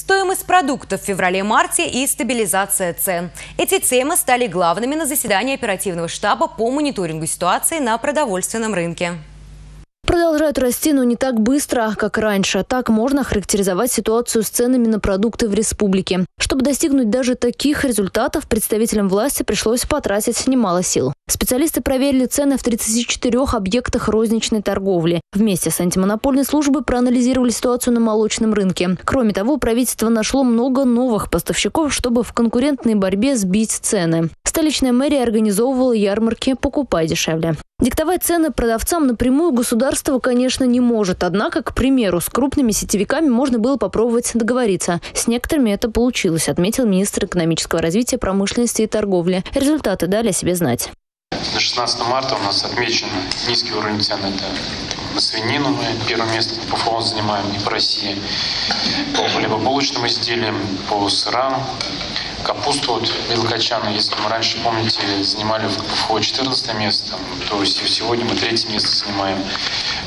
Стоимость продуктов в феврале-марте и стабилизация цен. Эти темы стали главными на заседании оперативного штаба по мониторингу ситуации на продовольственном рынке продолжают расти, но не так быстро, как раньше. Так можно характеризовать ситуацию с ценами на продукты в республике. Чтобы достигнуть даже таких результатов, представителям власти пришлось потратить немало сил. Специалисты проверили цены в 34 объектах розничной торговли. Вместе с антимонопольной службой проанализировали ситуацию на молочном рынке. Кроме того, правительство нашло много новых поставщиков, чтобы в конкурентной борьбе сбить цены. Столичная мэрия организовывала ярмарки «Покупай дешевле». Диктовать цены продавцам напрямую государство, конечно, не может. Однако, к примеру, с крупными сетевиками можно было попробовать договориться. С некоторыми это получилось, отметил министр экономического развития, промышленности и торговли. Результаты дали о себе знать. На 16 марта у нас отмечен низкий уровень цен. Это на свинину мы первое место по ФОН занимаем и по России. По хлебобулочным изделиям, по сырам, Капусту вот мелкочану, если мы раньше, помните, занимали в ПФО 14 место, то сегодня мы третье место занимаем.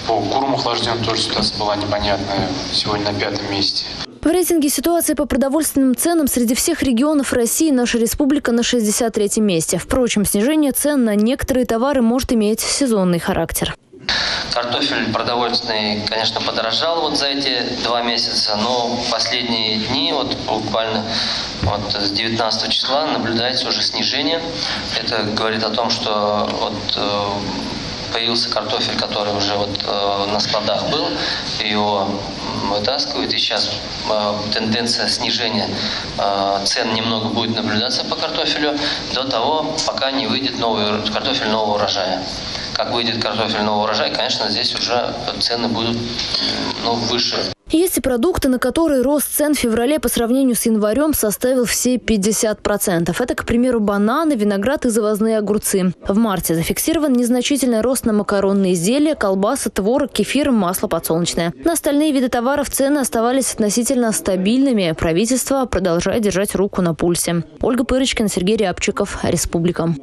По курам охлажденным тоже ситуация была непонятная, сегодня на пятом месте. В рейтинге ситуации по продовольственным ценам среди всех регионов России наша республика на 63-м месте. Впрочем, снижение цен на некоторые товары может иметь сезонный характер. Картофель продовольственный, конечно, подорожал вот за эти два месяца, но последние дни, вот буквально вот с 19 числа наблюдается уже снижение. Это говорит о том, что вот э, появился картофель, который уже вот э, на складах был, его вытаскивают, и сейчас э, тенденция снижения цен немного будет наблюдаться по картофелю до того, пока не выйдет новый картофель нового урожая как выйдет картофель нового урожая, конечно, здесь уже цены будут ну, выше. Есть и продукты, на которые рост цен в феврале по сравнению с январем составил все 50%. Это, к примеру, бананы, виноград и завозные огурцы. В марте зафиксирован незначительный рост на макаронные изделия, колбасы, творог, кефир, масло подсолнечное. На остальные виды товаров цены оставались относительно стабильными. Правительство продолжает держать руку на пульсе. Ольга Пырочкина, Сергей Рябчиков. Республика.